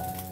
음.